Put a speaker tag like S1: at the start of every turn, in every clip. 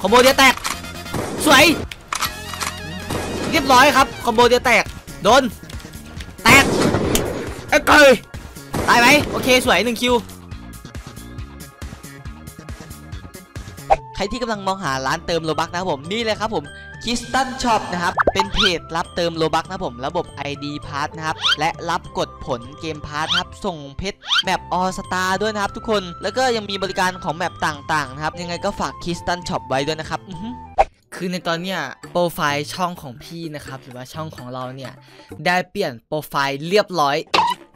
S1: combo เดียวแตก สวย เรียบร้อยครับ combo เดียวแตก โดน แตก เอ้ยเกยตายไหมโอเค สวยหนึ่งคิว
S2: ใครที่กำลังมองหาร้านเติม Robux นะครับผม นี่เลยครับผม คิสตันช็อปนะครับ เป็นเพจรับเติม Robux นะผม ระบบ ID p a s s นะครับ และรับกดผล gamepass ครับ ส่งเพชร map All Star ด้วยนะครับทุกคน แล้วก็ยังมีบริการของ map ต่างๆนะครับ ยังไงก็ฝากคิสตันช็อปไว้ด้วยนะครับ
S1: คือในตอนเนี้ยโปรไฟล์ช่องของพี่นะครับหรือว่าช่องของเราเนี่ย ได้เปลี่ยนโปรไฟล์เรียบร้อย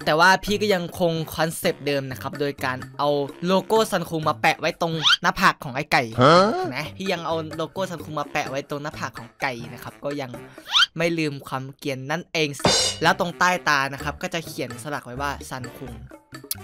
S1: แต่ว่าพี่ก็ยังคง concept เดิมนะครับ โดยการเอาโลโก้ซันคุงมาแปะไว้ตรงหน้าผากของไอ้ไก่เห็นะพี่ยังเอาโลโก้ซันคุงมาแปะไว้ตรงหน้าผากของไก่นะครับ ก็ยังไม่ลืมความเกรียนนั่นเอง แล้วตรงใต้ตานะครับ ก็จะเขียนสลักไว้ว่าซันคุง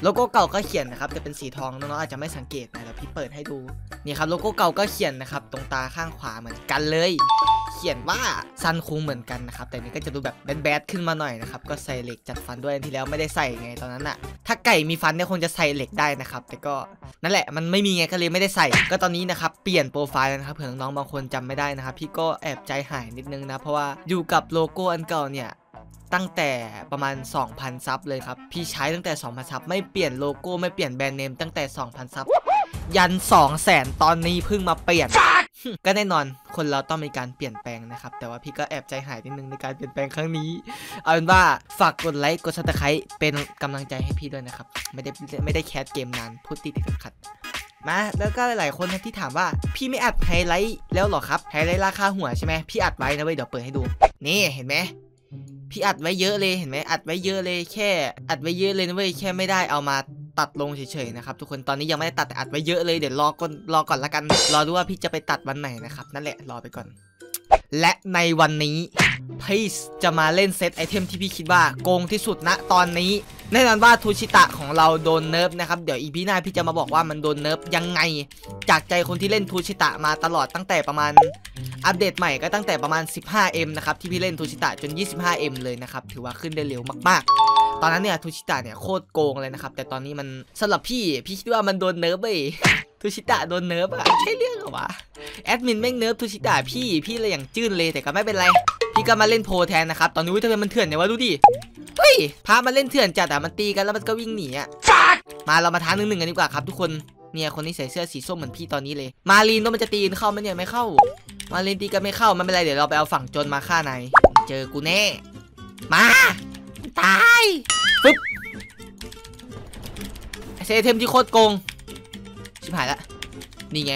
S1: โลโก้เก่าก็เขียนนะครับแต่เป็นสีทองน้องๆอาจจะไม่สังเกตนะเดี๋ยวพี่เปิดให้ดูนี่ครับโลโก้เก่าก็เขียนนะครับ ตรงตาข้างขวาเหมือนกันเลยเขียนว่าซันคุงเหมือนกันนะครับแต่นี่ก็จะดูแบบ bad ๆขึ้นมาหน่อยนะครับก็ใส่เหล็กจัดฟันด้วยที่แล้วไม่ได้ใส่ไงตอนนั้นอะถ้าไก่มีฟันเนี่ยคงจะใส่เหล็กได้นะครับแต่ก็นั่นแหละมันไม่มีไงก็เลยไม่ได้ใส่ ก็ตอนนี้นะครับเปลี่ยนโปรไฟล์แล้วนะครับเผื่อน้องๆบางคนจำไม่ได้นะครับพี่ก็แอบใจหายนิดนึงนะเพราะว่าอยู่กับโลโก้อันเก่าเนี่ยตั้งแต่ประมาณ 2,000 sub เลยครับ พี่ใช้ตั้งแต่ 2,000 sub ไม่เปลี่ยนโลโก้ ไม่เปลี่ยน brand name ตั้งแต่ 2,000 sub ยัน200,000ตอนนี้เพิ่งมาเปลี่ยน ก็แน่นอนคนเราต้องมีการเปลี่ยนแปลงนะครับ แต่ว่าพี่ก็แอบใจหายนิดนึงในการเปลี่ยนแปลงครั้งนี้ เอาเป็นว่าฝากกดไลค์กด subscribe เป็นกำลังใจให้พี่ด้วยนะครับ ไม่ได้ไม่ได้ cast เกมนานพูดติดติดขัดๆมาแล้วก็หลาย ๆ คนนะที่ถามว่าพี่ไม่อัดไฮไลท์แล้วเหรอครับไฮไล่าค่าหัวใช่ไหมพี่อัดไว้นะเว้ยเดี๋ยวเปิดให้ดู นี่เห็นไหมพี่อัดไว้เยอะเลยเห็นไหมอัดไว้เยอะเลยแค่ อัดไว้เยอะเลยนะเว้ยแค่ไม่ได้เอามา ตัดลงเฉยๆนะครับทุกคนตอนนี้ยังไม่ได้ตัดแต่อัดไว้เยอะเลยเดี๋ยวรอก่อนรอก่อนละกัน รอดูว่าพี่จะไปตัดวันไหนนะครับนั่นแหละรอไปก่อน และในวันนี้พี่จะมาเล่น set item ที่พี่คิดว่าโกงที่สุดณตอนนี้แน่นอนว่าทูชิตะของเราโดน nerf นะครับเดี๋ยว EP หน้าพี่จะมาบอกว่ามันโดน nerf ยังไง จากใจคนที่เล่นทูชิตะมาตลอดตั้งแต่ประมาณอัปเดตใหม่ก็ตั้งแต่ประมาณ 15M นะครับที่พี่เล่นทูชิตะจน 25M เลยนะครับถือว่าขึ้นได้เร็วมากๆ ตอนนั้นเนี่ยทูชิตะเนี่ยโคตรโกงเลยนะครับ แต่ตอนนี้มันสำหรับพี่พี่คิดว่ามันโดน nerf ไปทูชิตะโดน nerf อะใช่เรื่องเหรอวะแอดมินแม่ง nerf ทูชิตะพี่พี่เลยอย่างจื้นเลยแต่ก็ไม่เป็นไร พี่ก็มาเล่นโพแทนนะครับตอนนี้อุ๊ยทำไมมันเถื่อนเนี่ยวะดูดิเฮ้ยพามาเล่นเถื่อนจัดอะมันตีกันแล้วมันก็วิ่งหนีอะมาเรามาท้าหนึ่งหนึ่งกันดีกว่าครับทุกคนเนี่ยคนที่ใส่เสื้อสีส้มเหมือนพี่ตอนนี้เลย มาลีนว่ามันจะตีนเข้าไหมเนี่ยไม่เข้า มาเลนตีกันไม่เข้ามันไม่เป็นไรเดี๋ยวเราไปเอาฝั่งจนมาฆ่านายเจอกูแน่ มา ตายปึ๊บไอเซเทมที่โคตรโกง ชิบหายละ นี่ไง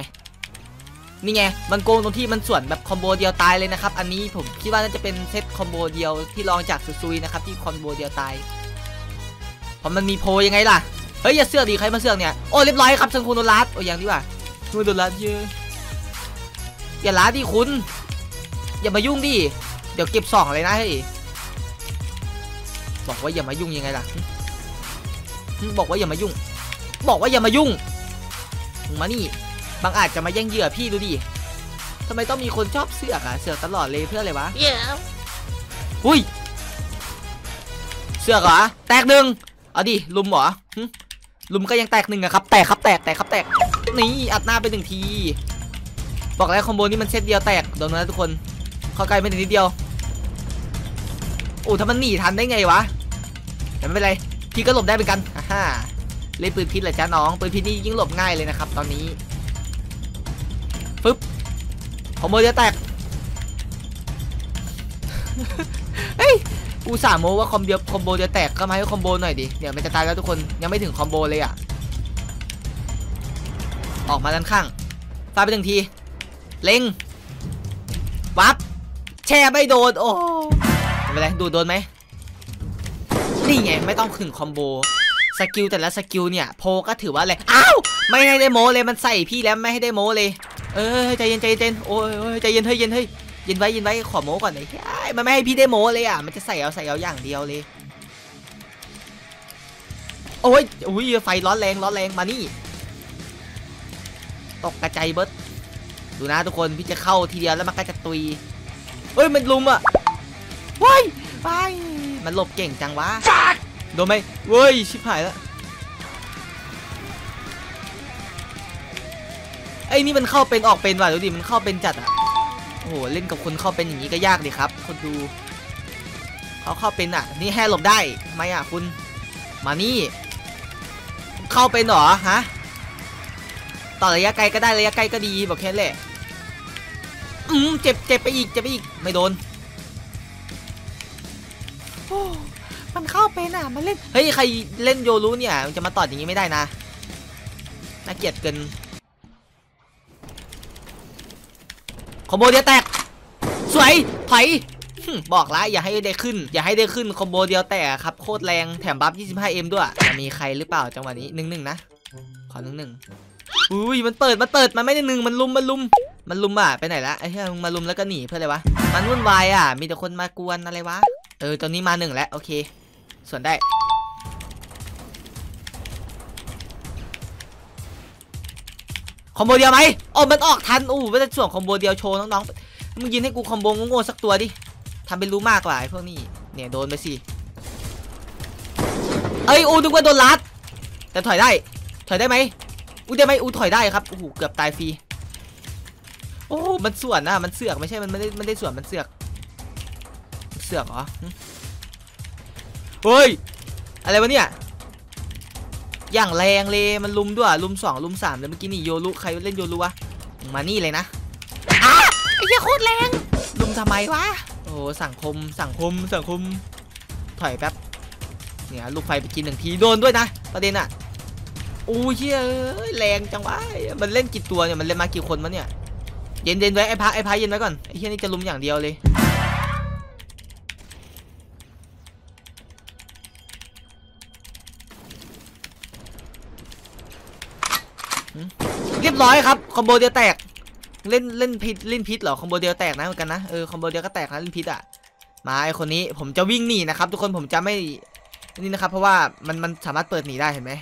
S1: นี่ไง มันโกงตรงที่มันส่วนแบบคอมโบเดียวตายเลยนะครับ อันนี้ผมคิดว่าน่าจะเป็นเซตคอมโบเดียวที่ลองจากซูซุยนะครับที่คอมโบเดียวตายเพราะมันมีโพยังไงล่ะ เฮ้ยอย่าเสือกดีใครมาเสือกเนี่ย โอ้เรียบร้อยครับซังคูโนรัสโอ้ยังดีกว่าคูโนรัสเยอะ อย่าล้าดิคุณ อย่ามายุ่งดิ เดี๋ยวเก็บสองเลยนะเฮ้ย บอกว่าอย่ามายุ่งยังไงล่ะหึบอกว่าอย่ามายุ่ง บอกว่าอย่ามายุ่งมึงมานี่ บางอาจจะมาแย่งเหยื่อพี่ดูดิทำไมต้องมีคนชอบเสือกอะเสือกตลอดเลยเพื่ออะไรวะ
S3: Yeah.
S1: อุ้ย เสือกเหรอ แตกหนึ่งเอาดิ ลุมเหรอหึลุมก็ยังแตกหนึ่งอะครับ แตกครับแตกแตกครับแตก นี่อัดหน้าไปหนึ่งที บอกแล้วคอมโบนี้มันเซตเดียวแตกโดนนะทุกคน เข้าใกล้ไม่ถึงนิดเดียวโอ้ถ้ามันหนีทันได้ไงวะ แต่ไม่เป็นไร พี่ก็หลบได้เหมือนกันอ่าฮ่าเล่นปืนพิษเหรอจ้าน้อง ปืนพิษนี่ยิ่งหลบง่ายเลยนะครับ ตอนนี้ฟึบคอมโบจะแตก เฮ้ยกูสามโมว่าคอมเดียวคอมโบจะแตกก็มาให้คอมโบหน่อยดิ เดี๋ยวมันจะตายแล้วทุกคน ยังไม่ถึงคอมโบเลยอะ ออกมาด้านข้างฟาดไปหนึ่งที เล็ง วับ แช่ไม่โดน โอ้ไม่เป็นไร ดูโดนไหม นี่ไงไม่ต้องขึ้นคอมโบสกิลแต่ละสกิลเนี่ยโพก็ถือว่าอะไรอ้าวไม่ให้ได้โมเลยมันใส่พี่แล้วไม่ให้ได้โมเลย เออใจเย็นใจเย็นโอ้ยใจเย็นเฮ้ยเย็นเฮ้ยเย็นไว้เย็นไว้ขอโมก่อนเฮ้ยมันไม่ให้พี่ได้โมเลยอะมันจะใส่เอาใส่เอาอย่างเดียวเลย โอ้ยอุ้ยไฟร้อนแรงร้อนแรงมานี่ ตกกระจายเบิร์ดดูนะทุกคนพี่จะเข้าทีเดียวแล้วมันก็จะตุยเอ้ยมันลุมอะว้ายว้าย มันหลบเก่งจังวะโดนไหมเว้ยชิบหายแล้วไออ้ยนี่มันเข้าเป็นออกเป็นว่ะดูดิมันเข้าเป็นจัดอะโอ้โหเล่นกับคนเข้าเป็นอย่างนี้ก็ยากดิครับ คนดูเขาเข้าเป็นอะ นี่แห่หลบได้ทำไมอะคุณมานี่ เข้าเป็นเหรอฮะต่อระยะไกลก็ได้ระยะใกล้ก็ดีบอกแค่นั้นแหละอืมเจ็บเจ็บไปอีกเจ็บไปอีกไม่โดนโอ้ มันเข้าเป็นอะ มันเล่น เฮ้ย ใครเล่นโยรู้เนี่ย มันจะมาต่ออย่างนี้ไม่ได้นะ น่าเกลียดเกินคอมโบเดียวแตก สวย ถอย บอกแล้วอย่าให้ได้ขึ้น อย่าให้ได้ขึ้นคอมโบเดียวแตกครับ โคตรแรง แถมบัฟ 25M ด้วยจะมีใครหรือเปล่าจังหวะนี้หนึ่งหนึ่งนะ ขอหนึ่งหนึ่งอุ้ย มันเปิด มันเปิด มันไม่ได้หนึ่งมันลุม มันลุม มันลุมอะ ไปไหนละไอ้เหี้ยมึงมาลุมแล้วก็หนีเพื่ออะไรวะ มันวุ่นวายอะ มีแต่คนมากวนอะไรวะ ออตอนนี้มาหนึ่งแล้ว โอเค ส่วนได้ คอมโบเดียวไหมโอ้มันออกทัน อู้ไม่ได้ส่วนคอมโบเดียวโชว์น้องๆ มึงยินให้กูคอมโบโง่ๆสักตัวดิทำเป็นรู้มากกว่าไอ้พวกนี้ เนี่ยโดนไปสิ เอ้ย อูนึกว่าโดนลัด แต่ถอยได้ ถอยได้ไหมอูได้ไหมอูถอยได้ครับโอ้โหเกือบตายฟรี โอ้ มันส่วนนะมันเสือกไม่ใช่ มันไม่ได้ไม่ได้ส่วน มันเสือก เสือกเหรอหึเฮ้ย อะไรวะเนี่ย อย่างแรงเลย มันลุมด้วยลุมสองลุมสามเลยเมื่อกี้นี่โยรุใครเล่นโยรุวะ มานี่เลยนะอ้าไอ้เหี้ยโคตรแรง ลุมทำไมวะ โอ้สังคม สังคม สังคม ถอยแป๊บ เนี่ยลูกไฟไปกินหนึ่งทีโดนด้วยนะ ประเด็นอะอู้เชี่ยเอ้ยแรงจังวะ มันเล่นกี่ตัวเนี่ย มันเล่นมากี่คนวะเนี่ย เย็นเย็นไว้ไอ้พระไอ้พระเย็นไว้ก่อน ไอ้เชี่ยนี่จะลุมอย่างเดียวเลย ร้อยครับคอมโบเดียวแตกเล่นเล่นพิษเล่นพิษเหรอคอมโบเดียวแตกนะเหมือนกันนะเออคอมโบเดียวก็แตกนะเล่นพิษอะมาไอคนนี้ผมจะวิ่งหนีนะครับ ทุกคนผมจะไม่นี่นะครับ เพราะว่ามันมันสามารถเปิดหนีได้เห็นไหม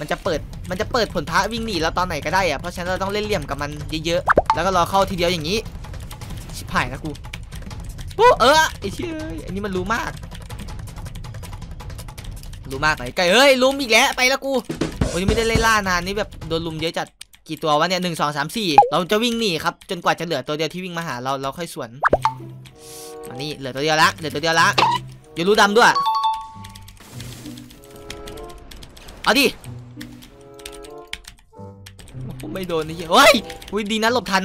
S1: มันจะเปิดมันจะเปิดผลพระวิ่งหนีแล้วตอนไหนก็ได้อะเพราะฉะนั้นเราต้องเล่นเหลี่ยมกับมันเยอะๆแล้วก็รอเข้าทีเดียวอย่างนี้ชิบหายนะกูปุ๊เออไอเชื่ออันนี้มันรู้มาก รู้มากเลยไก่เอ้ยลุมอีกแล้วไปแล้วกูโอ้ยไม่ได้เล่นล่านานนี่แบบโดนลุมเยอะจัด กี่ตัววะเนี่ยหนึ่งสองสามสี่เราจะวิ่งหนีครับจนกว่าจะเหลือตัวเดียวที่วิ่งมาหาเราเราค่อยสวนมานี่เหลือตัวเดียวละเหลือตัวเดียวละอย่ารู้ดำด้วยเอาดิไม่โดนนี่เฮ้ยอุ้ยดีนะหลบทัน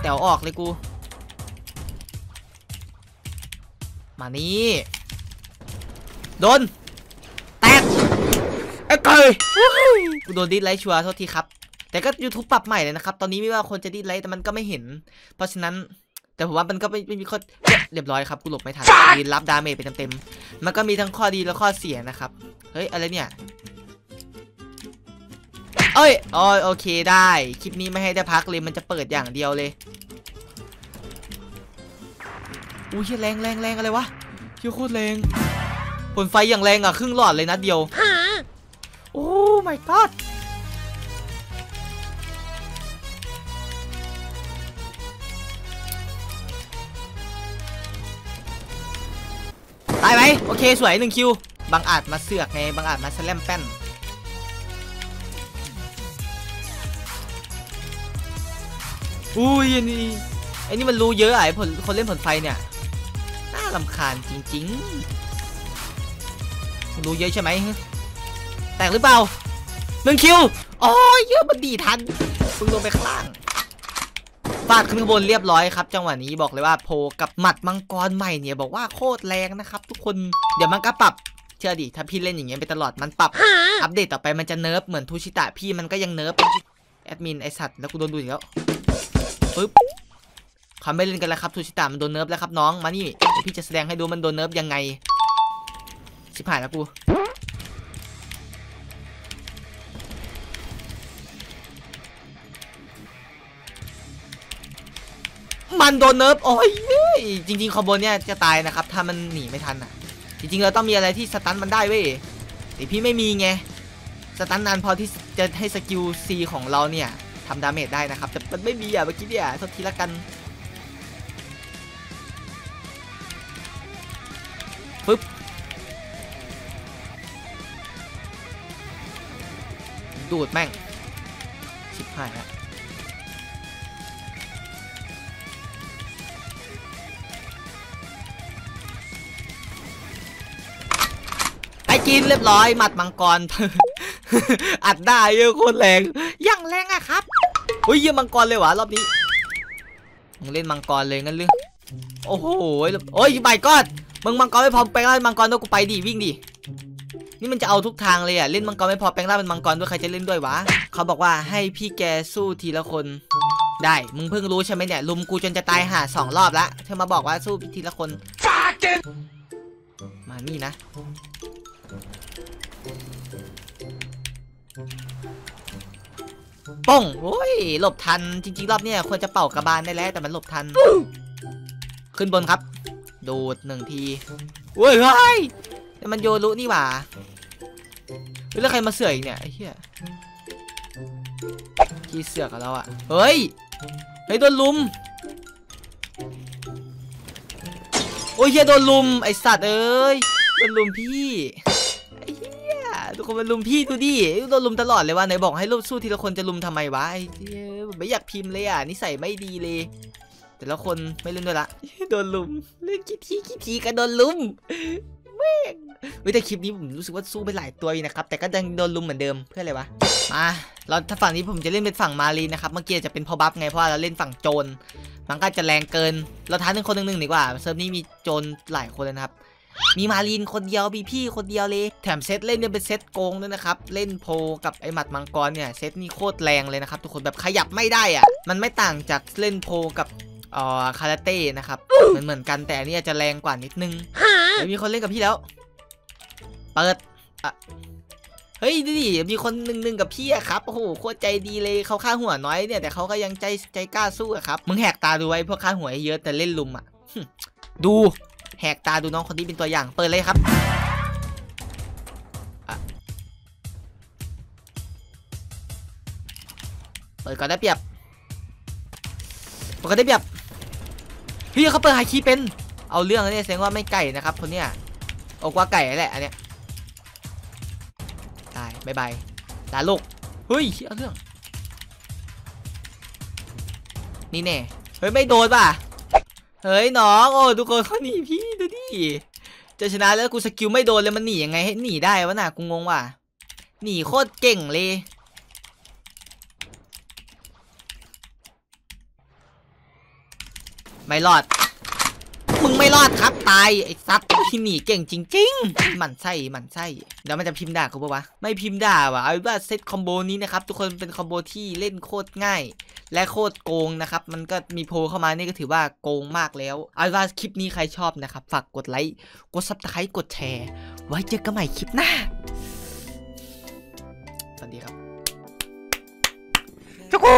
S1: แต่ออกเลยกู มานี่โดนแตกไอ้เกยกูโดน dislike ชัวร์โทษทีครับ แต่ก็ YouTube ปรับใหม่เลยนะครับ ตอนนี้ไม่ว่าคนจะ dislike แต่มันก็ไม่เห็น เพราะฉะนั้น แต่ผมว่ามันก็ไม่ไม่มีข้อเรียบร้อยครับกูหลบไม่ทันยืนรับ damage ไปเต็มๆมันก็มีทั้งข้อดีและข้อเสียนะครับ เฮ้ยอะไรเนี่ยเอ้ยอ๋อโอเคได้ คลิปนี้ไม่ให้ได้พักเลยมันจะเปิดอย่างเดียวเลย อุ้ยเหี้ยแรงแรงแรงอะไรวะเหี้ยโคตรแรงผลไฟอย่างแรงอะครึ่งหลอดเลยนัดเดียว oh my god ตายไหมโอเคสวยหนึ่งคิวบางอาจมาเสือกไงบางอาจมาแสลมแป้นอุ้ยอันนี้ไอ้นี่มันรู้เยอะไอ้ผลคนเล่นผลไฟเนี่ยน่าลำคาญจริงๆรู้เยอะใช่ไหมแตกหรือเปล่าหนึ่งคิวอ้ยเยอะมันดีทันเพิ่งลงไปข้างล่าง ฟาดขึ้นข้างบนเรียบร้อยครับ จังหวะนี้บอกเลยว่าโพกับหมัดมังกรใหม่เนี่ยบอกว่าโคตรแรงนะครับ ทุกคนเดี๋ยวมันก็ปรับเชื่อดิถ้าพี่เล่นอย่างเงี้ยไปตลอดมันปรับ อัปเดตต่อไปมันจะ nerf เหมือนทูชิตะพี่มันก็ยัง nerf admin ไอสัตว์แล้วกูโดนดูอีกแล้วปึ๊บเขาไม่เล่นกันแล้วครับทูชิตะมันโดน nerf แล้วครับน้องมานี่เดี๋ยวพี่จะแสดงให้ดูมันโดน nerf ยังไงชิบหายแล้วกู มันโดน nerf โอ้ยจริงๆ combo เนี่ยจะตายนะครับ ถ้ามันหนีไม่ทันอะ จริงๆเราต้องมีอะไรที่ stun มันได้เว้ยแต่พี่ไม่มีไง stun นานพอที่จะให้ skill C ของเราเนี่ยทำ damage ได้นะครับ แต่มันไม่มีอะเมื่อกี้เนี่ยโทษทีละกันปึ๊บดูดแม่งชิบหายแล้ว กินเรียบร้อยหมัดมังกร อัดได้เยอะโคตรแรง
S3: อย่างแรงอะครับ
S1: เฮ้ยเยี่ยมังกรเลยวะรอบนี้มึงเล่นมังกรเลยงั้นหรือโอ้โหโอ้ยไปกอดมึงมังกรไม่พอแปลงร่างเป็นมังกรต้องกูไปดิวิ่งดินี่มันจะเอาทุกทางเลยอะเล่นมังกรไม่พอแปลงร่างเป็นมังกรด้วยใครจะเล่นด้วยวะเขาบอกว่าให้พี่แกสู้ทีละคนได้ มึงเพิ่งรู้ใช่ไหมเนี่ยลุมกูจนจะตายห่าสองรอบละ เธอมาบอกว่าสู้ทีละคน มานี่นะ ป้องโอ้ยหลบทันจริง ๆ รอบเนี้ยควรจะเป่ากระบาลได้แล้ว แต่มันหลบทัน ขึ้นบนครับ ดูดหนึ่งทีเว้ยเฮ้ยแต่มันโยรุนี่หว่าแล้วใครมาเสือกอีกเนี่ยไอ้เหี้ยขี้เสือกกับเราอะเฮ้ยเฮ้ยโดนลุมโอ้ยเฮียโดนลุมไอสัตว์เอ้ยโดนลุมพี่ ทุกคนมันลุมพี่ดูดิโดนลุมตลอดเลยว่ะไหนบอกให้รูปสู้ทีละคนจะลุมทำไมวะไอ้เหี้ยไม่อยากพิมพ์เลยอะนิสัยไม่ดีเลย แต่ละคนไม่เล่นด้วยละโดนลุมเล่นกี่ทีกี่ทีก็โดนลุมแม่งเฮ้ยแต่คลิปนี้ผมรู้สึกว่าสู้ไปหลายตัวอยู่นะครับ แต่ก็ยังโดนลุมเหมือนเดิมเพื่ออะไรวะมาเราถ้าฝั่งนี้ผมจะเล่นเป็นฝั่ง marine นะครับเมื่อกี้จะเป็นพอ buff ไงเพราะว่าเราเล่นฝั่งโจรมันก็จะแรงเกิน เราท้าหนึ่งคนหนึ่งหนึ่งดีกว่าเซิร์ฟนี้มีโจรหลายคนเลยนะครับ มี marine คนเดียวมีพี่คนเดียวเลย แถมเซตเล่นเนี่ยเป็นเซตโกงด้วยนะครับ เล่นโพลกับไอหมัดมังกรเนี่ยเซตนี่โคตรแรงเลยนะครับทุกคนแบบขยับไม่ได้อะมันไม่ต่างจากเล่นโพลกับเอ่อคาราเต้นะครับเหมือนเหมือนกันแต่อันนี่จะแรงกว่านิดนึงเฮ้ยมีคนเล่นกับพี่แล้ว เปิดอะเฮ้ยดูดิมีคนหนึ่งหนึ่งกับพี่อะครับโอ้โหโคตรใจดีเลยเขาค่าหัวน้อยเนี่ยแต่เขาก็ยังใจใจกล้าสู้อะครับมึงแหกตาดูไว้พวกค่าหัวเยอะแต่เล่นลุมอะหึดู แหกตาดูน้องคนนี้เป็นตัวอย่าง เปิดเลยครับ เปิดก่อนได้เปรียบเปิดก่อนได้เปรียบเฮ้ยเขาเปิดฮาคิเป็นเอาเรื่องนะเนี่ยแสดงว่าไม่ไก่นะครับคนเนี้ยโอ้กว่าไก่แหละอันเนี้ยตายบายบายลาลูกเฮ้ยเอาเรื่องนี่แน่เฮ้ยไม่โดนป่ะ เฮ้ยน้องโอ้ทุกคนเขาหนีพี่ดูดิจะชนะแล้วกู skill ไม่โดนเลยมันหนียังไงให้หนีได้วะน่ะกูงงว่ะหนีโคตรเก่งเลยไม่รอด มึงไม่รอดครับตายไอ้สัตว์ที่หนีเก่งจริง ๆ หมั่นไส้หมั่นไส้เดี๋ยวมันจะพิมพ์ด่ากูปะวะไม่พิมพ์ด่าวะเอาเป็นว่าเซต combo นี้นะครับทุกคนเป็น combo ที่เล่นโคตรง่าย และโคตรโกงนะครับมันก็มีโพเข้ามานี่ก็ถือว่าโกงมากแล้วเอาเป็นว่าคลิปนี้ใครชอบนะครับฝากกดไลค์กด subscribe กดแชร์ ไว้เจอกันใหม่คลิปหน้าสวัสดีครับ
S3: จุกู